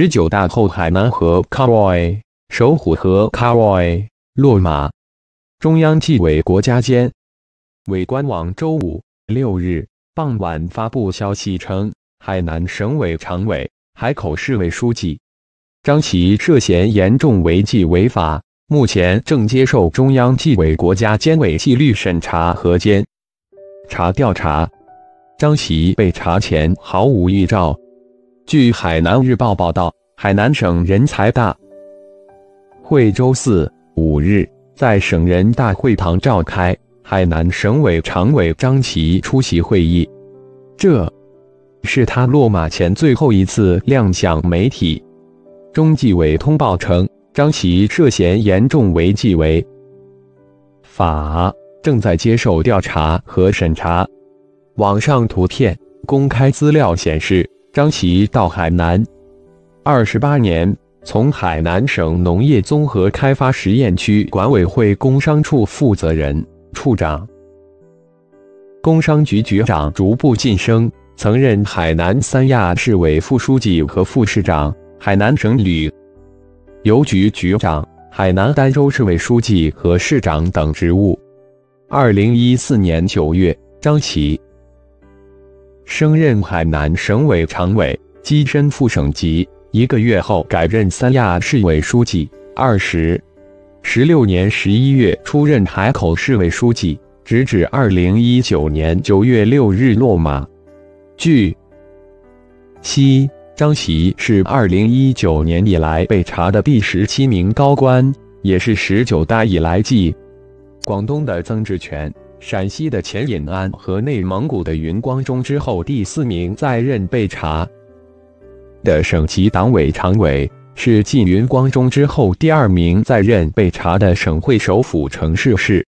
十九大后，海南和 k a w a i 首虎和 k a w a i 落马。中央纪委国家监委官网周五六日傍晚发布消息称，海南省委常委、海口市委书记张琪涉嫌严重违纪违法，目前正接受中央纪委国家监委纪律审查和监察调查。张琪被查前毫无预兆。据海南日报报道，海南省人才大会周四五日在省人大会堂召开，海南省委常委张琪出席会议。这是他落马前最后一次亮相媒体。中纪委通报称，张琪涉嫌严重违纪违法，正在接受调查和审查。网上图片公开资料显示，张琪到海南二十八年，从海南省农业综合开发实验区管委会工商处负责人、处长、工商局局长逐步晋升，曾任海南三亚市委副书记和副市长、海南省旅邮局局长、海南儋州市委书记和市长等职务。二零一四年九月，张琪。升任海南省委常委，跻身副省级。一个月后改任三亚市委书记。二十十六年十一月出任海口市委书记，直至二零一九年九月六日落马。据悉，张琪是二零一九年以来被查的第十七名高官，也是十九大以来继广东的曾志权。陕西的钱引安和内蒙古的云光中之后第四名在任被查。的省级党委常委，是继云光中之后第二名在任被查的省会首府城市市。